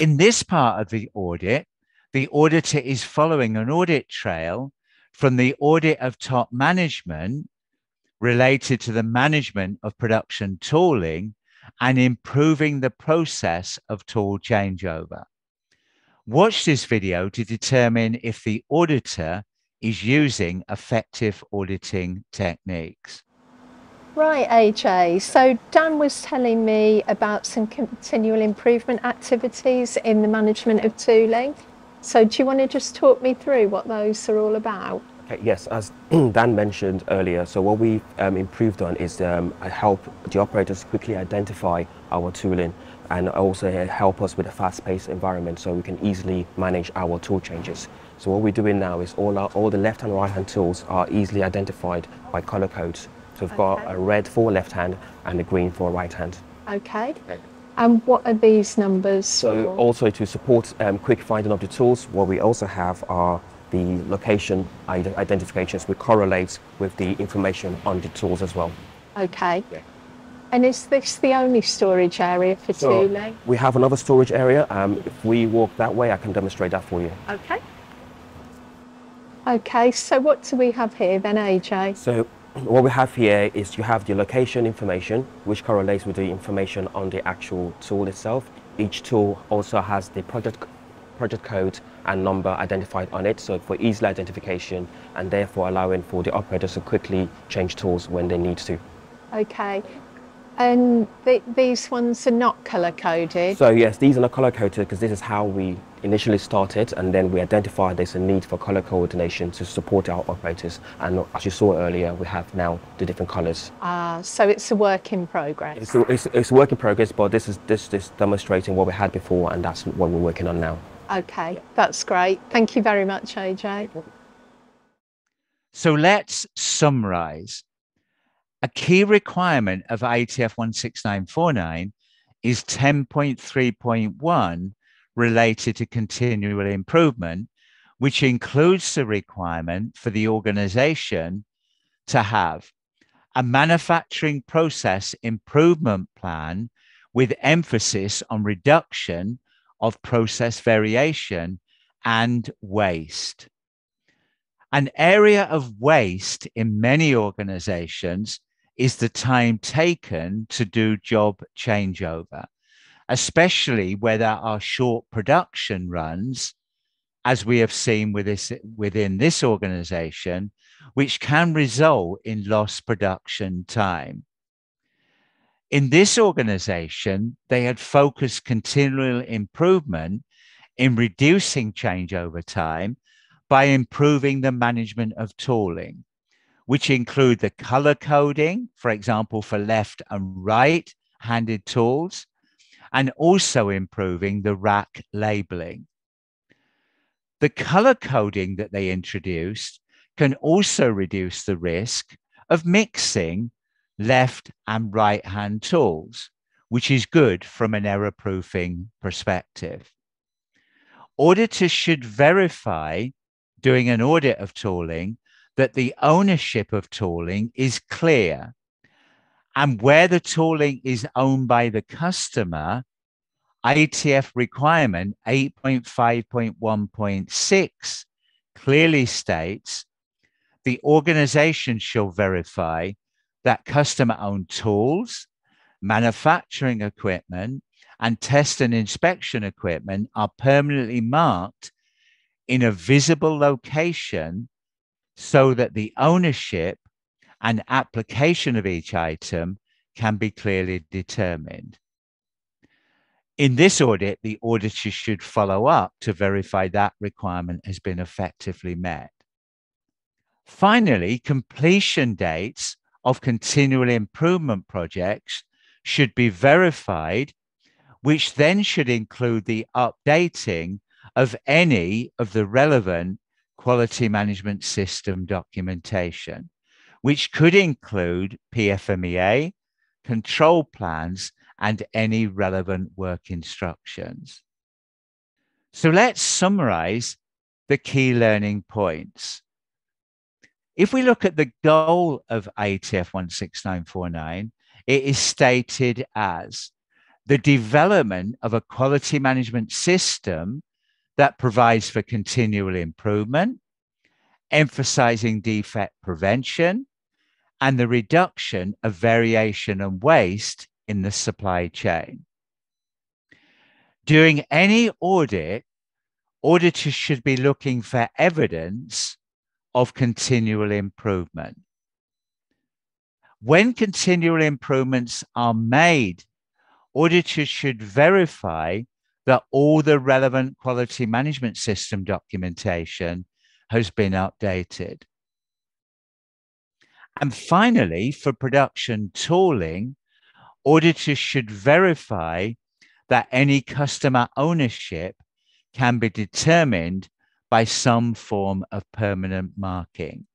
In this part of the audit, the auditor is following an audit trail from the audit of top management related to the management of production tooling and improving the process of tool changeover. Watch this video to determine if the auditor is using effective auditing techniques. Right, AJ. So Dan was telling me about some continual improvement activities in the management of tooling. So do you want to just talk me through what those are all about? Yes, as Dan mentioned earlier, so what we've um, improved on is um, help the operators quickly identify our tooling and also help us with a fast-paced environment so we can easily manage our tool changes. So what we're doing now is all, our, all the left and right hand tools are easily identified by color codes. So we've okay. got a red for left hand and a green for right hand. Okay. okay. And what are these numbers? So for? also to support um, quick finding of the tools, what we also have are the location identifications which correlates with the information on the tools as well. Okay. Yeah. And is this the only storage area for so tooling? We have another storage area. Um, if we walk that way, I can demonstrate that for you. Okay. Okay, so what do we have here then, AJ? So what we have here is you have the location information, which correlates with the information on the actual tool itself. Each tool also has the project, project code and number identified on it, so for easy identification and therefore allowing for the operators to quickly change tools when they need to. Okay, and th these ones are not color coded? So yes, these are not color coded because this is how we initially started and then we identified there's a need for color coordination to support our operators and as you saw earlier we have now the different colors. Ah, so it's a work in progress? It's a, it's, it's a work in progress but this is this, this demonstrating what we had before and that's what we're working on now. Okay, that's great. Thank you very much AJ. So let's summarize. A key requirement of IATF 16949 is 10.3.1 related to continual improvement, which includes the requirement for the organization to have a manufacturing process improvement plan with emphasis on reduction of process variation and waste. An area of waste in many organizations is the time taken to do job changeover, especially where there are short production runs, as we have seen with this, within this organization, which can result in lost production time. In this organization, they had focused continual improvement in reducing changeover time by improving the management of tooling which include the color coding, for example, for left and right handed tools, and also improving the rack labeling. The color coding that they introduced can also reduce the risk of mixing left and right hand tools, which is good from an error proofing perspective. Auditors should verify doing an audit of tooling that the ownership of tooling is clear. And where the tooling is owned by the customer, IATF requirement 8.5.1.6 clearly states the organization shall verify that customer owned tools, manufacturing equipment, and test and inspection equipment are permanently marked in a visible location so that the ownership and application of each item can be clearly determined. In this audit, the auditor should follow up to verify that requirement has been effectively met. Finally, completion dates of continual improvement projects should be verified, which then should include the updating of any of the relevant quality management system documentation, which could include PFMEA, control plans, and any relevant work instructions. So let's summarize the key learning points. If we look at the goal of IATF 16949, it is stated as the development of a quality management system that provides for continual improvement, emphasizing defect prevention, and the reduction of variation and waste in the supply chain. During any audit, auditors should be looking for evidence of continual improvement. When continual improvements are made, auditors should verify that all the relevant quality management system documentation has been updated. And finally, for production tooling, auditors should verify that any customer ownership can be determined by some form of permanent marking.